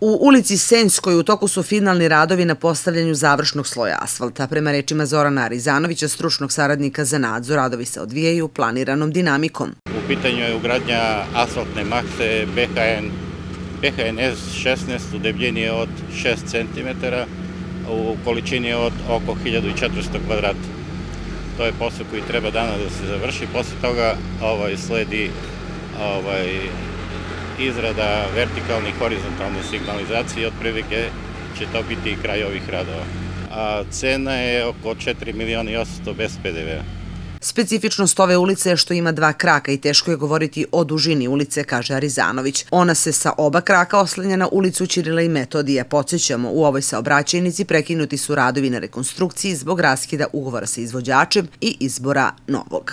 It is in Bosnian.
U ulici Senjskoj u toku su finalni radovi na postavljanju završnog sloja asfalta. Prema rečima Zorana Arizanovića, stručnog saradnika za nadzor, radovi se odvijaju planiranom dinamikom. U pitanju je ugradnja asfaltne makse BHN, BHNS 16 u debljenje od 6 cm u količini od oko 1400 kvadrata. To je posao koji treba dana da se završi. Posle toga ovaj, sledi ovaj, izrada vertikalnih i horizontalne signalizacije, otprilike će to biti kraj ovih radova. A cena je oko 4 miliona i 800 bez PDV-a. Specifičnost ove ulice je što ima dva kraka i teško je govoriti o dužini ulice, kaže Arizanović. Ona se sa oba kraka oslanja na ulicu Čirila i Metodija. Podsećamo, u ovoj saobraćajnici prekinuti su radovi na rekonstrukciji zbog raskida ugovora sa izvođačem i izbora novog.